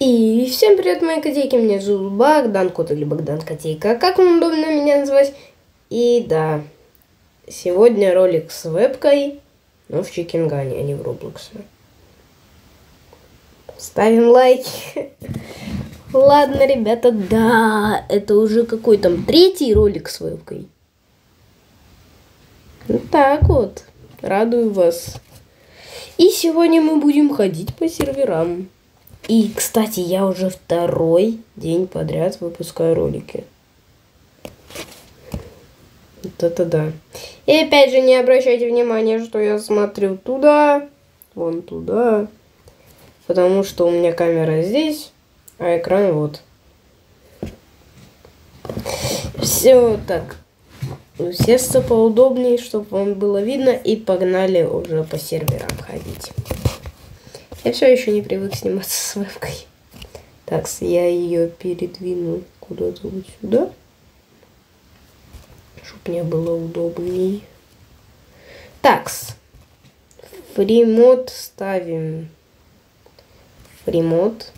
И всем привет, мои котейки, меня зовут Богдан Кот или Богдан Котейка, как вам удобно меня называть. И да, сегодня ролик с вебкой, но в Чикингане, а не в Роблоксе. Ставим лайки. Ладно, ребята, да, это уже какой там третий ролик с вебкой. Вот так вот, радую вас. И сегодня мы будем ходить по серверам. И, кстати, я уже второй день подряд выпускаю ролики. Вот это да. И опять же, не обращайте внимания, что я смотрю туда, вон туда. Потому что у меня камера здесь, а экран вот. Все так. Усесться поудобнее, чтобы вам было видно. И погнали уже по серверам ходить. Я все еще не привык сниматься с вебкой. Так, я ее передвину куда-то вот сюда. Чтоб мне было удобней. Такс. Free mode ставим. Free mode.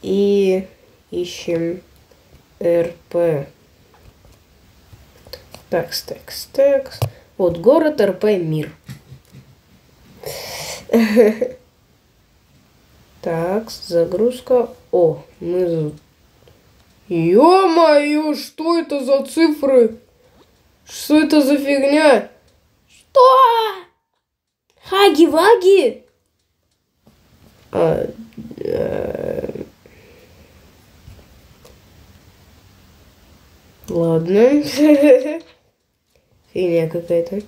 И ищем РП. Такс, такс, такс. Вот город РП Мир. Так, загрузка. О, мы... Ё-моё, что это за цифры? Что это за фигня? Что? Хаги-ваги? А, а... Ладно. Фигня какая-то.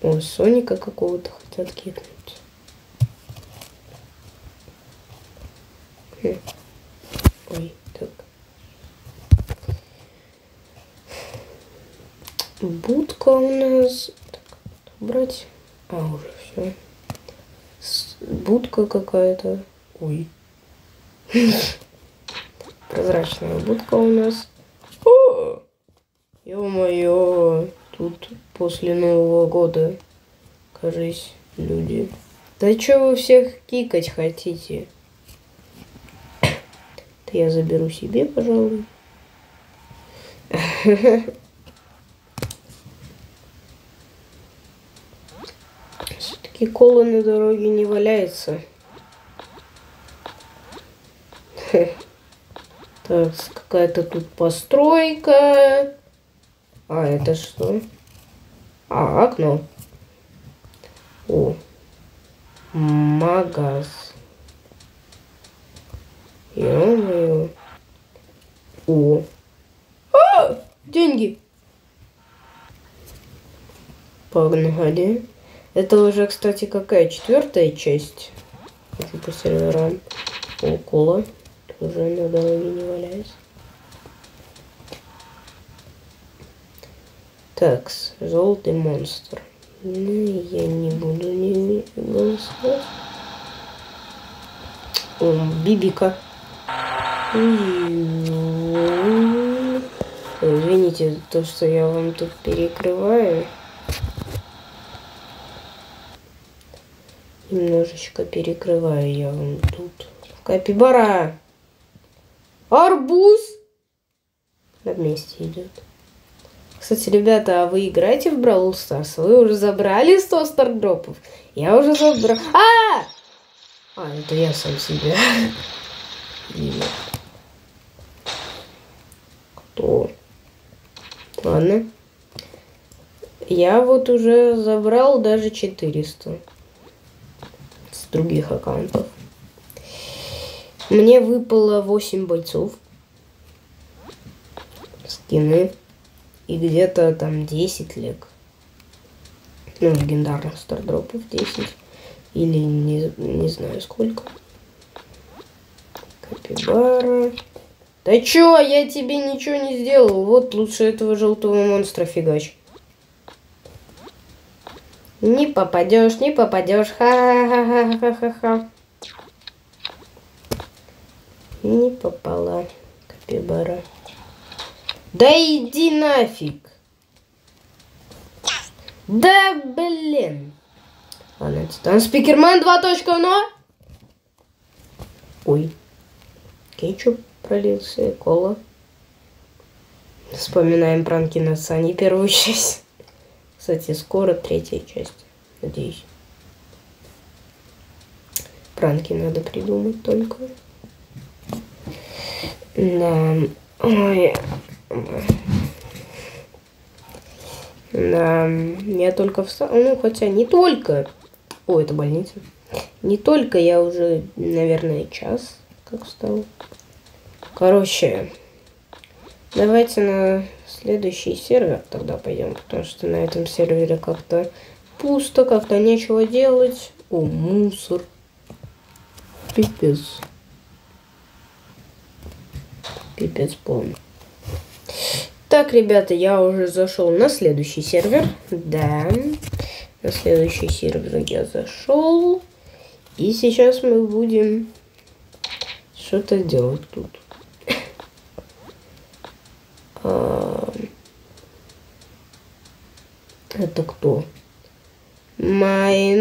О, Соника какого-то хотят кикнуть. Ой, так. Будка у нас. Так, брать. А, уже все. Будка какая-то. Ой. Прозрачная будка у нас. Ё-моё, тут после Нового года, кажись, люди. Да чё вы всех кикать хотите? Это я заберу себе, пожалуй. Все-таки кола на дороге не валяется. Так, какая-то тут постройка. А, это что? А, окно. О, магаз. Ё-моё. О. Деньги. Погнали. Это уже, кстати, какая? Четвертая часть. Хочу по серверам. Около. Уже на дороге не валяется. Так, желтый монстр. Ну, я не буду не голосовать. О, Бибика. Извините, то, что я вам тут перекрываю. Немножечко перекрываю я вам тут. Капибара! Арбуз! На месте идет. Кстати, ребята, а вы играете в Brawl Stars? Вы уже забрали 100 стардропов? Я уже забрал. А! А, это я сам себя. Нет. Кто? Ладно. Я вот уже забрал даже 400 с других аккаунтов. Мне выпало 8 бойцов. Скины. И где-то там 10 лег. Ну, легендарных стардропов 10. Или не, не знаю сколько. Капибара. Да чё, я тебе ничего не сделал. Вот лучше этого желтого монстра фигач. Не попадешь, не попадешь. Ха-ха-ха-ха-ха-ха. Не попала капибара. Да иди нафиг. Да блин. Ладно, Титан Спикермен 2.0. Ой. Кетчуп пролился, кола. Вспоминаем пранки на Сани первую часть. Кстати, скоро третья часть. Надеюсь. Пранки надо придумать только. Да. Ой. Да, я только встал. Ну, хотя не только. О, это больница. Не только я уже, наверное, час как встал. Короче, давайте на следующий сервер тогда пойдем, потому что на этом сервере как-то пусто, как-то нечего делать. О, мусор. Пипец. Пипец полный. Так, ребята, я уже зашел на следующий сервер. Да, на следующий сервер я зашел. И сейчас мы будем что-то делать тут. А, это кто? Мои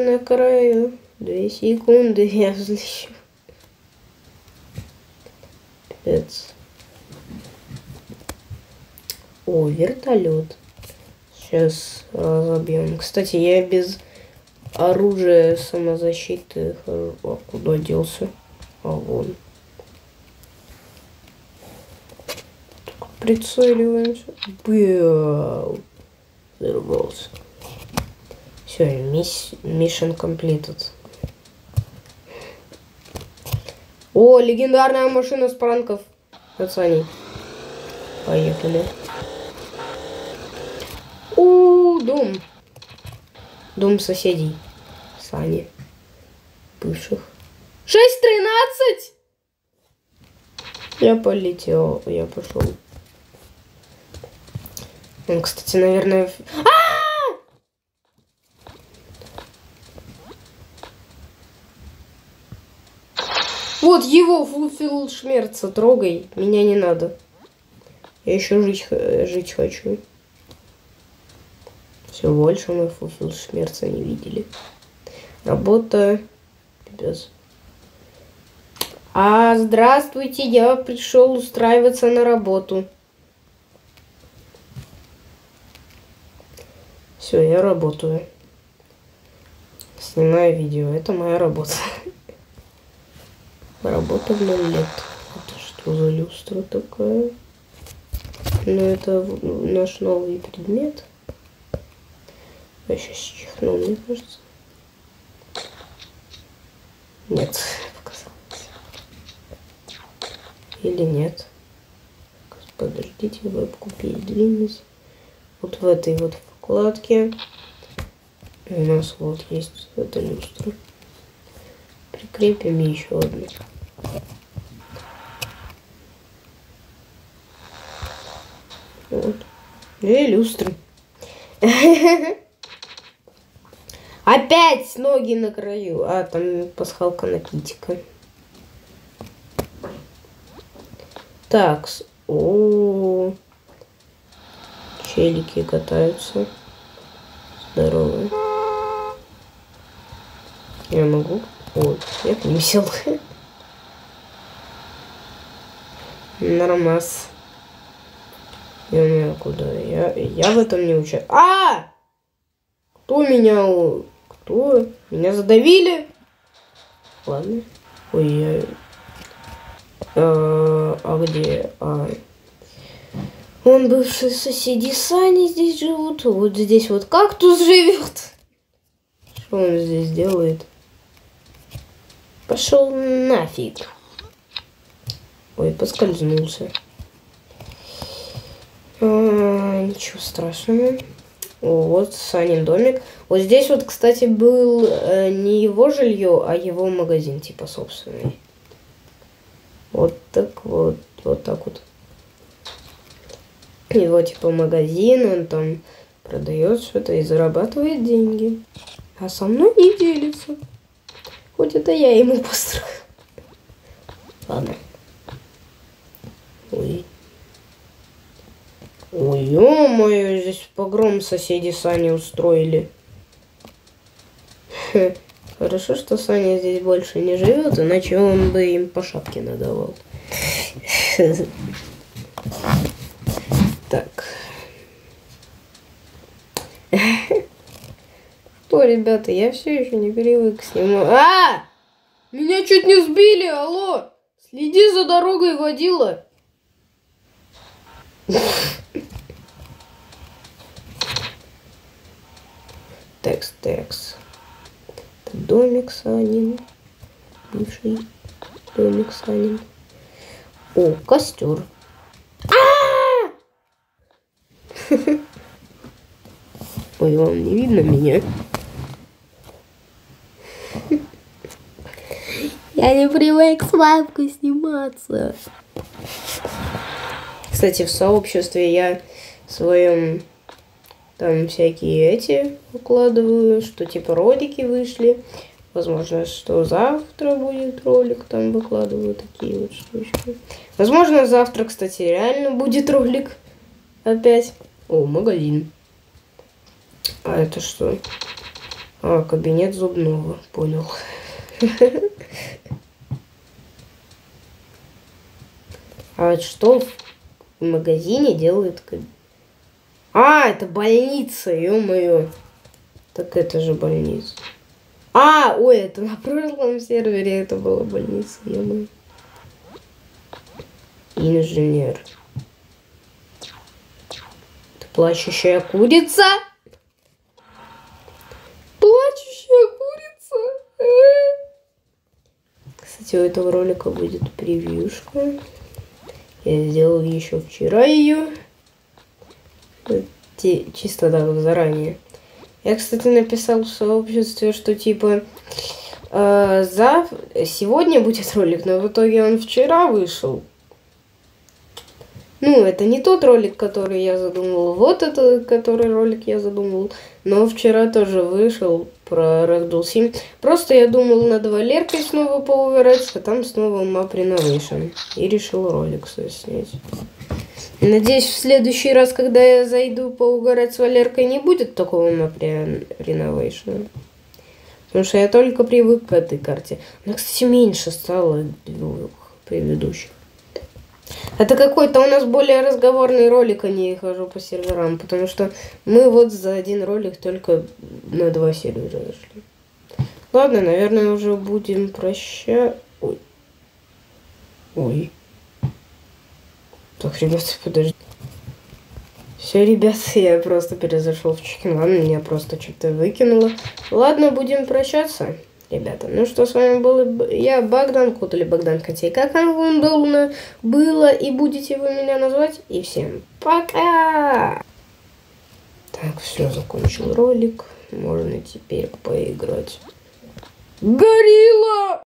ноги на краю. Две секунды я взлечу. Пипец. О, вертолет. Сейчас разобьем. Кстати, я без оружия самозащиты хожу. А куда делся? А вон. Так, прицеливаемся. Бяу. Взорвался. Все, mission completed. О, легендарная машина с пранков. Пацаны. Поехали. У, дом. Дом соседей. Сани. Бывших. Шесть тринадцать! Я полетел, я пошел. Он, кстати, наверное... А! Вот его фуфил шмерца, трогай. Меня не надо. Я еще жить, жить хочу. Все больше мы фуфил шмерца не видели. Работа. Пипец. А, здравствуйте, я пришел устраиваться на работу. Все, я работаю. Снимаю видео. Это моя работа. Работа в ноль лет. Это что за люстра такая? Ну, это наш новый предмет. Я сейчас чихнул, мне кажется. Нет, показалось. Или нет. Подождите, вебку передвинуть. Вот в этой вот вкладке у нас вот есть эта люстра. Прикрепим еще одну. Вот. Две люстры. Опять ноги на краю. А, там пасхалка на китика. Так, -о. челики катаются. Здорово. Я могу? О, я к ним сел. Нормас. Я не куда? Я, я в этом не участвую. А! Кто меня что? Меня задавили? Ладно. Ой, я... А, а где? А... Он бывший соседи Сани здесь живут. Вот здесь вот кактус живет. Что он здесь делает? Пошел нафиг. Ой, поскользнулся. А, ничего страшного. Вот Санин домик. Вот здесь вот, кстати, был э, не его жилье, а его магазин, типа, собственный. Вот так вот, вот так вот. Его, типа, магазин, он там продает что-то и зарабатывает деньги. А со мной не делится. Это я ему построил. Ладно. Ой. Ой, ё-моё, здесь погром соседи Сани устроили. Хорошо, что Саня здесь больше не живет, иначе он бы им по шапке надавал. Так. Что, ребята, я все еще не привык снимать. А! Меня чуть не сбили, алло! Следи за дорогой, водила. Текст, текст. Домик Санин. Бывший домик Санин. О, костер. Ой, вам не видно меня? Я не привык с лапкой сниматься. Кстати, в сообществе я в своем там всякие эти укладываю, что типа ролики вышли. Возможно, что завтра будет ролик, там выкладываю такие вот штучки. Возможно, завтра, кстати, реально будет ролик опять. О, магазин. А это что? А, кабинет зубного, понял. А что в магазине кабинет? А, это больница, ё-моё. Так это же больница. А, ой, это на прошлом сервере это была больница, ё-моё. Инженер. Это плачущая курица? Плачущая курица? Кстати, у этого ролика будет превьюшка. Я сделал еще вчера ее чисто да, заранее. Я, кстати, написал в сообществе, что типа э, за... сегодня будет ролик, но в итоге он вчера вышел. Ну, это не тот ролик, который я задумывал. Вот это, который ролик я задумывал. Но вчера тоже вышел про Ragdoll 7. Просто я думал над Валеркой снова поуверать, а там снова Map Renovation. И решил ролик снять. Надеюсь, в следующий раз, когда я зайду поугарать с Валеркой, не будет такого Map Renovation. Потому что я только привык к этой карте. Она, кстати, меньше стала двух предыдущих. Это какой-то у нас более разговорный ролик, а не хожу по серверам, потому что мы вот за один ролик только на два сервера зашли. Ладно, наверное, уже будем прощать. Ой. Ой. Так, ребята, подожди. Все, ребята, я просто перезашел в чекин меня просто что-то выкинуло. Ладно, будем прощаться ребята. Ну что, с вами был я, Богдан Кут или Богдан Котей. Как вам удобно было и будете вы меня назвать. И всем пока! Так, все, закончил ролик. Можно теперь поиграть. Горилла!